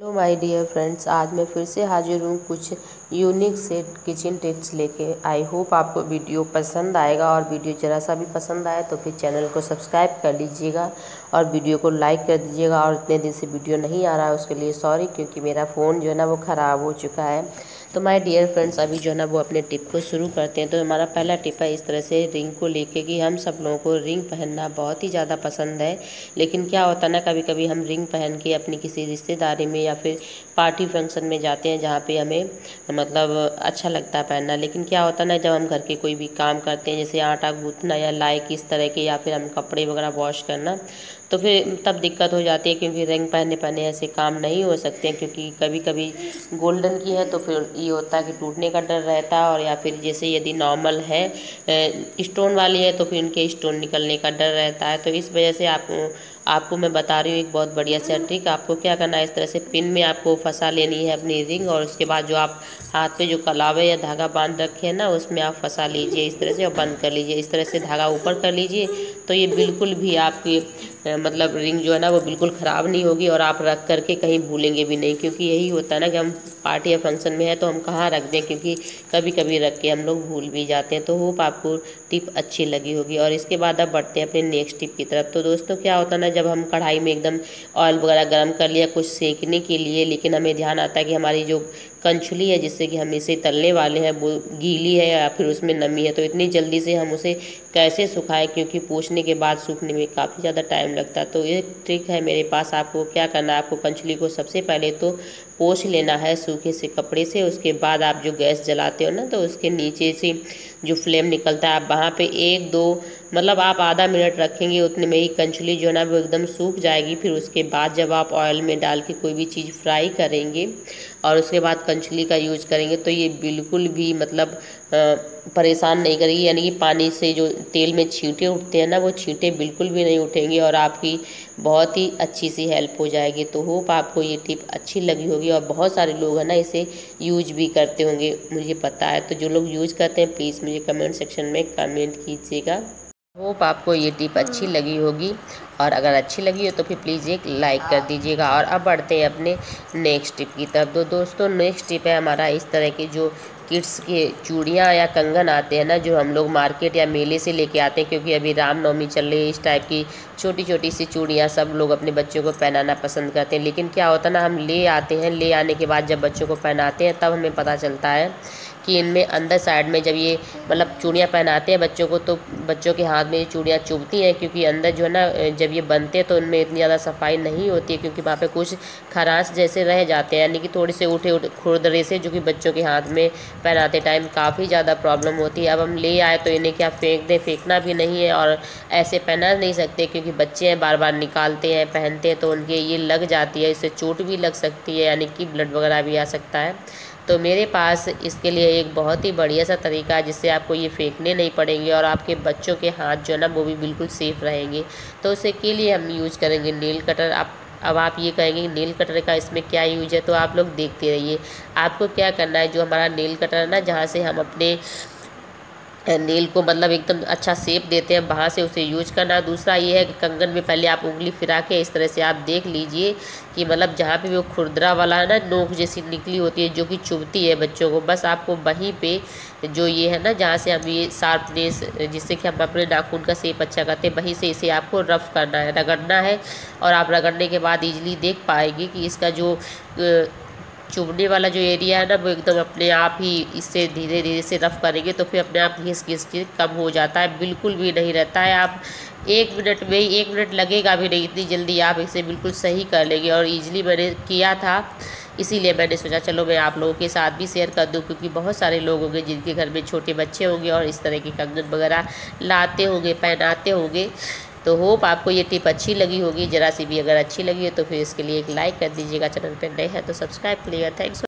Hello my dear friends, आज मैं फिर से हाजिर हूँ कुछ यूनिक से किचन टिप्स लेके। आई होप आपको वीडियो पसंद आएगा और वीडियो ज़रा सा भी पसंद आए तो फिर चैनल को सब्सक्राइब कर लीजिएगा और वीडियो को लाइक कर दीजिएगा। और इतने दिन से वीडियो नहीं आ रहा है उसके लिए सॉरी, क्योंकि मेरा फ़ोन जो है ना वो ख़राब हो चुका है। तो माय डियर फ्रेंड्स अभी जो है ना वो अपने टिप को शुरू करते हैं। तो हमारा पहला टिप है इस तरह से रिंग को लेके कि हम सब लोगों को रिंग पहनना बहुत ही ज़्यादा पसंद है। लेकिन क्या होता है ना कभी कभी हम रिंग पहन के अपनी किसी रिश्तेदारी में या फिर पार्टी फ़ंक्शन में जाते हैं, जहाँ पे हमें मतलब अच्छा लगता है पहनना। लेकिन क्या होता है ना, जब हम घर के कोई भी काम करते हैं, जैसे आटा गूँथना या लाइक इस तरह के या फिर हम कपड़े वगैरह वॉश करना तो फिर तब दिक्कत हो जाती है क्योंकि रिंग पहने पहने ऐसे काम नहीं हो सकते हैं, क्योंकि कभी कभी गोल्डन की है तो फिर ये होता है कि टूटने का डर रहता है और या फिर जैसे यदि नॉर्मल है स्टोन वाली है तो फिर इनके स्टोन निकलने का डर रहता है। तो इस वजह से आप आपको मैं बता रही हूँ एक बहुत बढ़िया सा ट्रिक आपको क्या करना है? इस तरह से पिन में आपको फंसा लेनी है अपनी रिंग और उसके बाद जो आप हाथ पे जो कलावे या धागा बाँध रखे हैं ना, उसमें आप फंसा लीजिए इस तरह से और बंद कर लीजिए। इस तरह से धागा ऊपर कर लीजिए तो ये बिल्कुल भी आपकी मतलब रिंग जो है ना, वो बिल्कुल ख़राब नहीं होगी और आप रख करके कहीं भूलेंगे भी नहीं। क्योंकि यही होता है ना कि हम पार्टी या फ़ंक्शन में है तो हम कहाँ रख दें? क्योंकि कभी कभी रख के हम लोग भूल भी जाते हैं। तो होप आपको टिप अच्छी लगी होगी। और इसके बाद आप बढ़ते हैं अपने नेक्स्ट टिप की तरफ़। तो दोस्तों, क्या होता है ना जब हम कढ़ाई में एकदम ऑयल वगैरह गर्म कर लिया कुछ सेकने के लिए, लेकिन हमें ध्यान आता है कि हमारी जो कंछुली है, जिससे कि हम इसे तलने वाले हैं, वो गीली है या फिर उसमें नमी है तो इतनी जल्दी से हम उसे कैसे सुखाएँ, क्योंकि पोछने के बाद सूखने में काफ़ी ज़्यादा टाइम लगता है। तो ये ट्रिक है मेरे पास, आपको क्या करना है? आपको कंछुली को सबसे पहले तो पोछ लेना है सूखे से कपड़े से, उसके बाद आप जो गैस जलाते हो ना तो उसके नीचे से जो फ्लेम निकलता है, आप वहाँ पे एक, दो मतलब आप आधा मिनट रखेंगे, उतने में ही कंचुली जो है ना, वो एकदम सूख जाएगी। फिर उसके बाद जब आप ऑयल में डाल के कोई भी चीज़ फ्राई करेंगे, और उसके बाद कंचुली का यूज़ करेंगे तो ये बिल्कुल भी मतलब परेशान नहीं करेगी। यानी कि पानी से जो तेल में छींटे उठते हैं ना, वो छींटे बिल्कुल भी नहीं उठेंगे और आपकी बहुत ही अच्छी सी हेल्प हो जाएगी। तो होप आपको ये टिप अच्छी लगी होगी और बहुत सारे लोग हैं ना, इसे यूज़ भी करते होंगे, मुझे पता है। तो जो लोग यूज़ करते हैं, प्लीज़ मुझे कमेंट सेक्शन में कमेंट कीजिएगा। होप आपको ये टिप अच्छी लगी होगी और अगर अच्छी लगी हो तो फिर प्लीज़ एक लाइक कर दीजिएगा और अब बढ़ते हैं अपने नेक्स्ट टिप की तरफ़। तो दोस्तों, नेक्स्ट टिप है हमारा इस तरह के जो किड्स के चूड़ियाँ या कंगन आते हैं ना, जो हम लोग मार्केट या मेले से लेके आते हैं, क्योंकि अभी रामनवमी चल रही है, इस टाइप की छोटी छोटी सी चूड़ियाँ सब लोग अपने बच्चों को पहनाना पसंद करते हैं। लेकिन क्या होता है ना, हम ले आते हैं, ले आने के बाद जब बच्चों को पहनाते हैं, तब हमें पता चलता है कि इनमें अंदर साइड में जब ये मतलब चूड़ियाँ पहनाते हैं बच्चों को तो बच्चों के हाथ में ये चूड़ियाँ चुभती हैं, क्योंकि अंदर जो है ना जब ये बनते हैं तो इनमें इतनी ज़्यादा सफ़ाई नहीं होती है, क्योंकि वहाँ पे कुछ खराश जैसे रह जाते हैं। यानी कि थोड़े से उठे उठे, खुरदरे से, जो कि बच्चों के हाथ में पहनाते टाइम काफ़ी ज़्यादा प्रॉब्लम होती है। अब हम ले आए तो इन्हें क्या फेंक दें? फेंकना भी नहीं है और ऐसे पहना नहीं सकते, क्योंकि बच्चे हैं बार बार निकालते हैं, पहनते हैं तो उनके ये लग जाती है, इससे चोट भी लग सकती है, यानी कि ब्लड वगैरह भी आ सकता है। तो मेरे पास इसके लिए एक बहुत ही बढ़िया सा तरीका है जिससे आपको ये फेंकने नहीं पड़ेंगे और आपके बच्चों के हाथ जो है ना, वो भी बिल्कुल सेफ़ रहेंगे। तो उसे के लिए हम यूज़ करेंगे नील कटर। आप, अब आप ये कहेंगे नील कटर का इसमें क्या यूज़ है तो आप लोग देखते रहिए। आपको क्या करना है, जो हमारा नील कटर है ना, जहाँ से हम अपने नील को मतलब एकदम अच्छा सेप देते हैं वहाँ से उसे यूज़ करना। दूसरा ये है कि कंगन में पहले आप उंगली फिरा के इस तरह से आप देख लीजिए कि मतलब जहाँ पे वो खुरदरा वाला है ना, नोक जैसी निकली होती है, जो कि चुभती है बच्चों को। बस आपको वहीं पे जो ये है ना, जहाँ से हम ये शार्पनेस जिससे कि हम अपने नाखून का सेप अच्छा करते हैं, वहीं से इसे आपको रफ़ करना है, रगड़ना है। और आप रगड़ने के बाद ईजिली देख पाएँगे कि इसका जो चुभने वाला जो एरिया है ना, वो एकदम अपने आप ही इससे धीरे धीरे से रफ़ करेंगे तो फिर अपने आप घिस घिस के कम हो जाता है, बिल्कुल भी नहीं रहता है। आप एक मिनट में ही, एक मिनट लगेगा भी नहीं, इतनी जल्दी आप इसे बिल्कुल सही कर लेंगे। और ईजिली मैंने किया था, इसीलिए मैंने सोचा, चलो मैं आप लोगों के साथ भी शेयर कर दूँ, क्योंकि बहुत सारे लोग होंगे जिनके घर में छोटे बच्चे होंगे और इस तरह के कंगन वगैरह लाते होंगे, पहनाते होंगे। तो होप आपको ये टिप अच्छी लगी होगी, ज़रा सी भी अगर अच्छी लगी हो तो फिर इसके लिए एक लाइक कर दीजिएगा, चैनल पर नए हैं तो सब्सक्राइब करिएगा। थैंक्स।